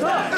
十 四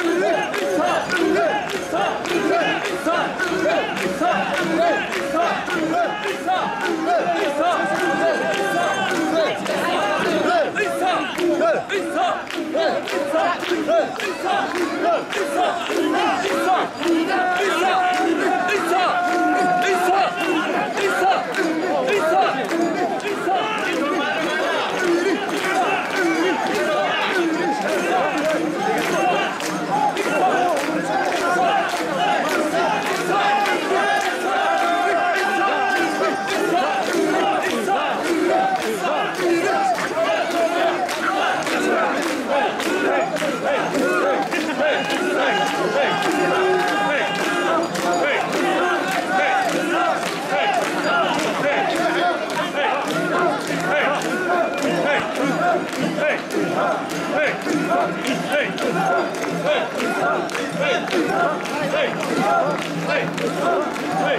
嘿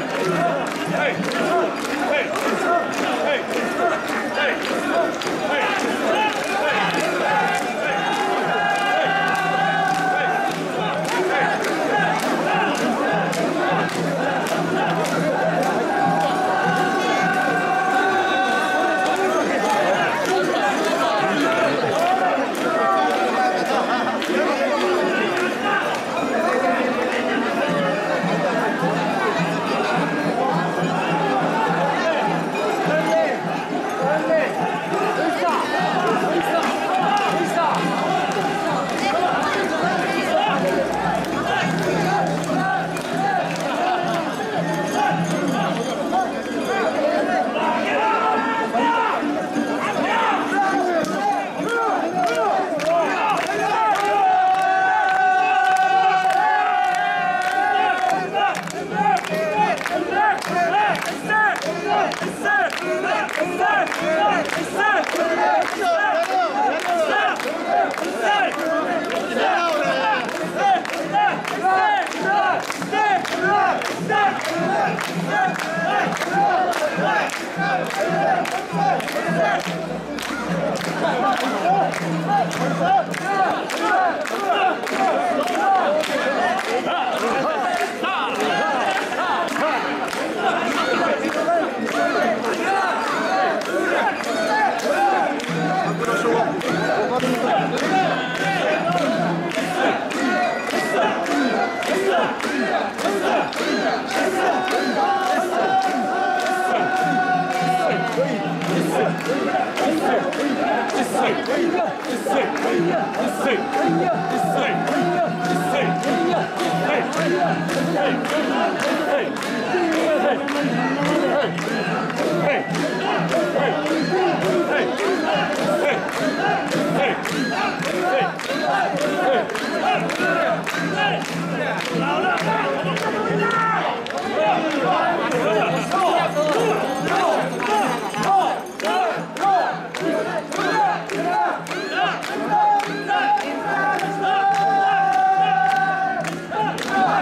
嘿嘿 아, はい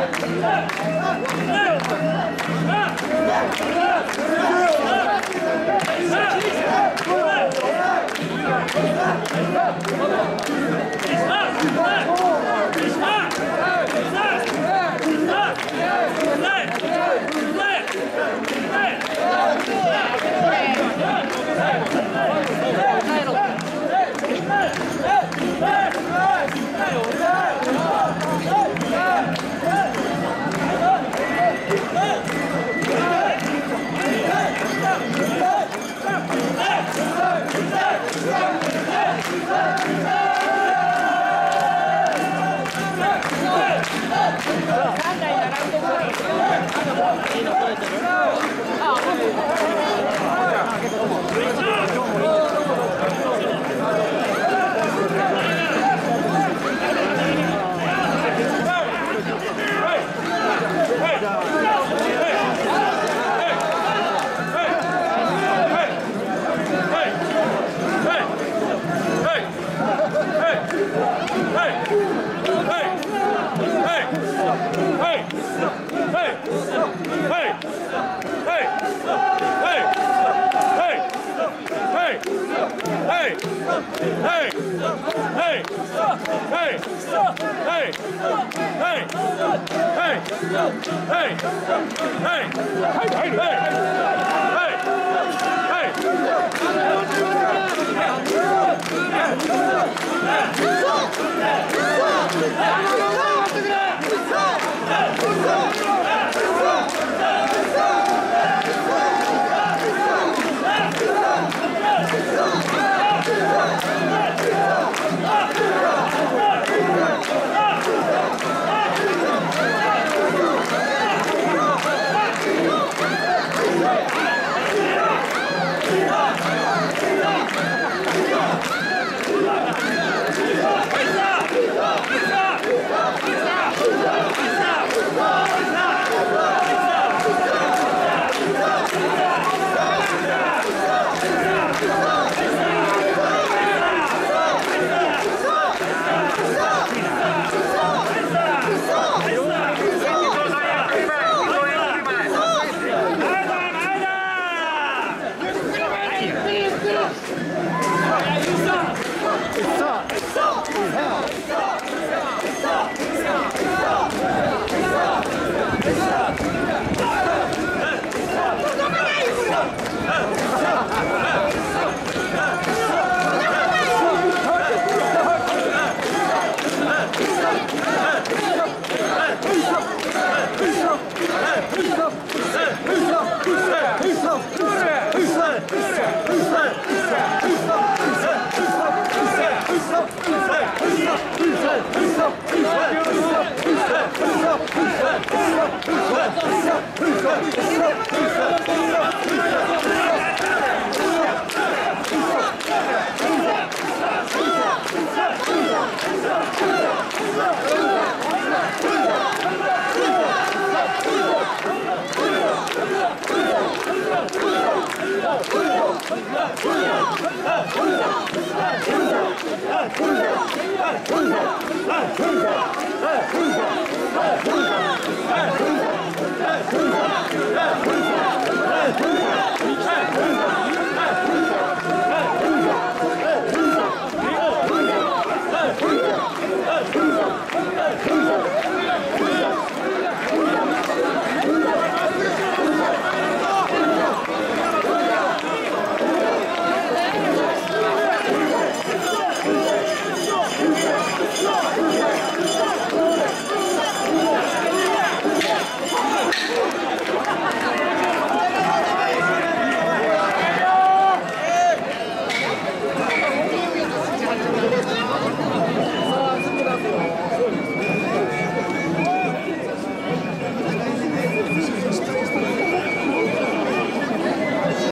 It's up! It's up! 헤이 헤이 헤이 헤이 헤이 헤이 헤이 헤이 헤이 헤이 Hey!